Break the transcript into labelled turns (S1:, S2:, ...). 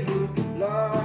S1: you love.